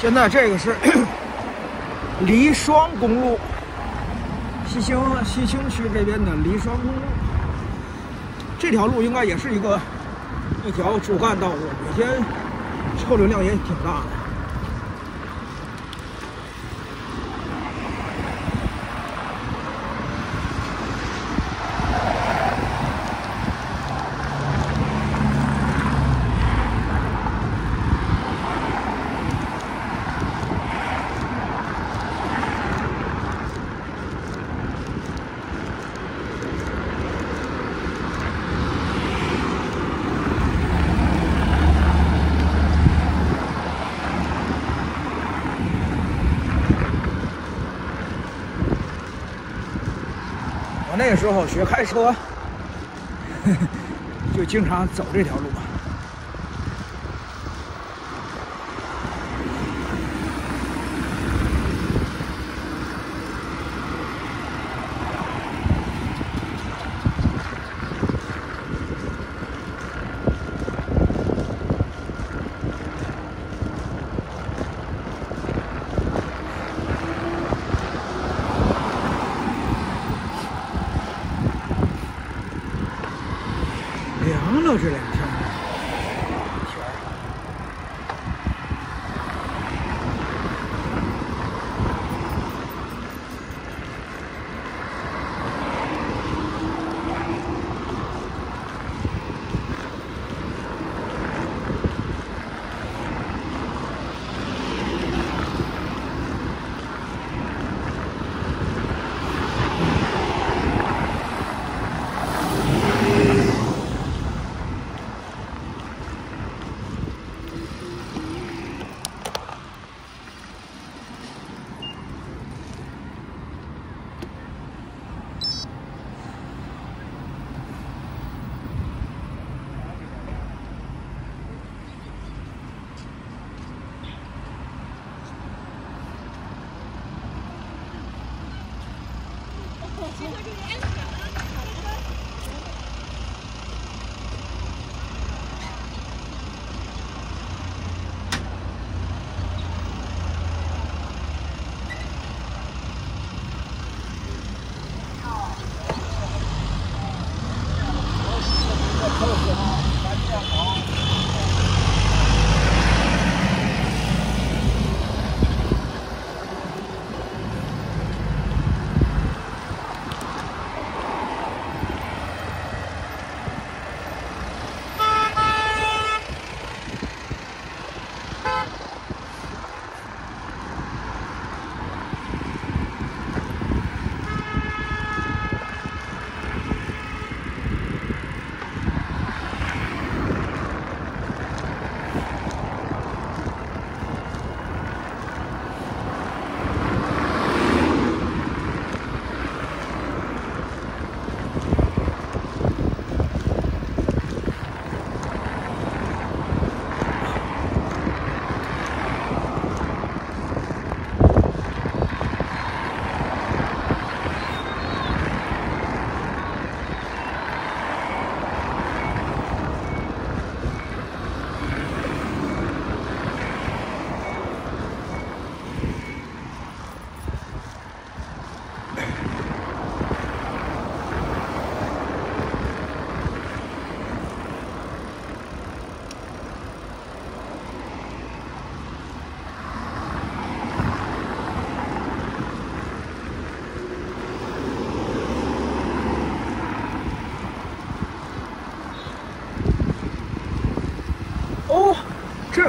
现在这个是梨双公路，西兴西兴区这边的梨双公路。这条路应该也是一个一条主干道路，每天车流量也挺大的。那时候学开车，就经常走这条路。凉了这两，天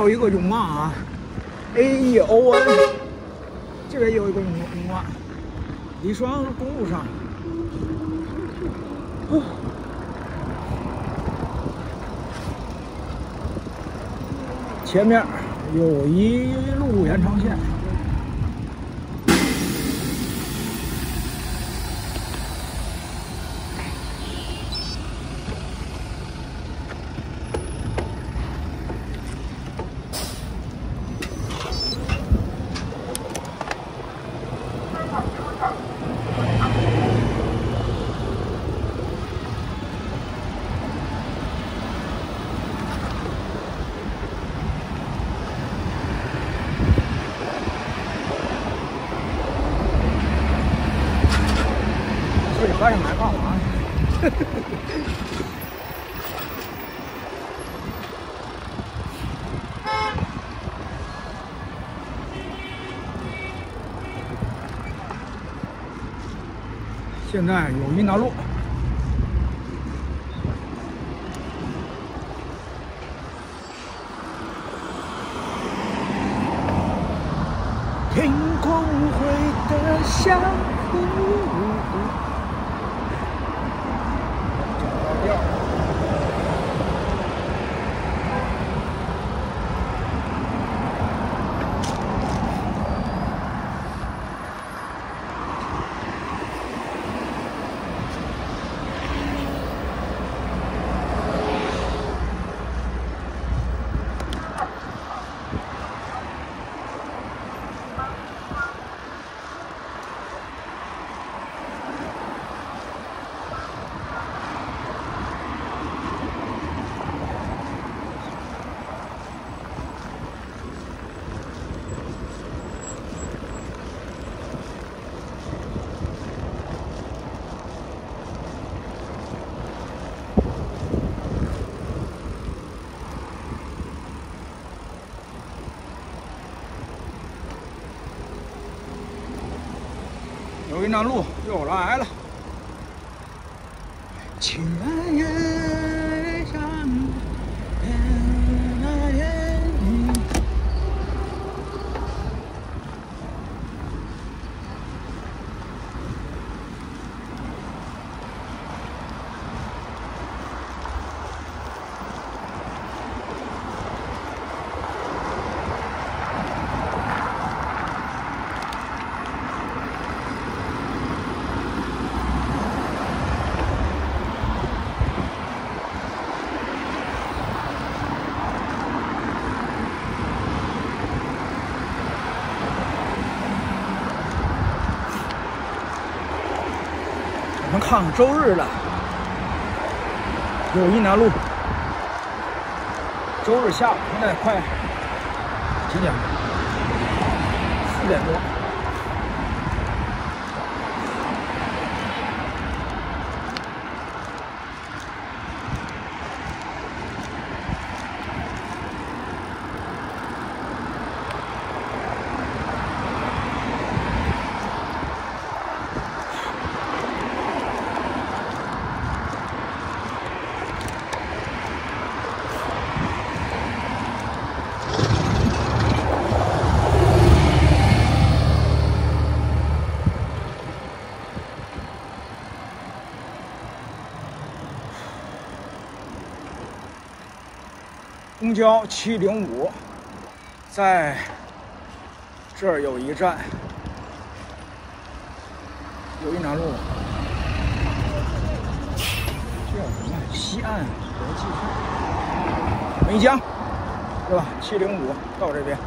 有一个永旺啊，A E O N，这边有一个永永旺，李双公路上。前面有一路延长线。现在有云南路。天空灰得像雾。云南路又来了，请爱我们看看周日了友谊南路，周日下午现在快几点？四点多。公交七零五，在这儿有一站，友谊南路，叫什么？西岸国际梅江，是吧？七零五到这边。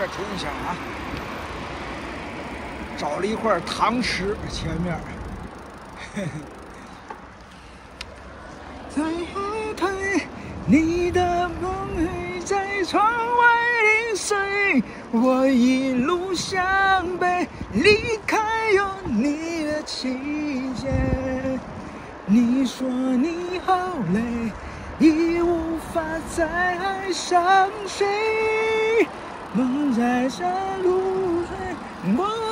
边停一下啊，找了一块糖吃，前面。再后退，你的梦还在窗外零碎，我一路向北，离开有你的季节。你说你好累，已无法再爱上谁。梦在山路上，我。